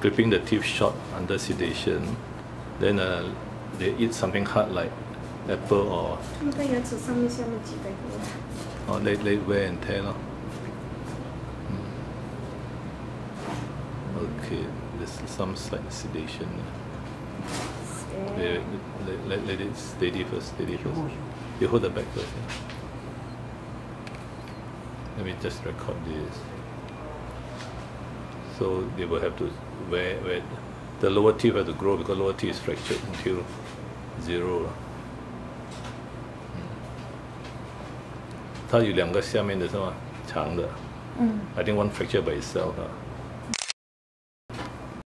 clipping the teeth short under sedation. Then uh, they eat something hard like apple or 他们在牙齿上面下面挤白骨。 or late late wear and tear. lor. Mm. Okay, there's some slight sedation. Wait, wait, let, let, let it steady first, steady first. You hold the back first. yeah. Let me just record this. So they will have to wear, wear the lower teeth have to grow because lower teeth is fractured until zero. 了。它有两个下面的是吗？长的。嗯 I think one fracture by itself 啊。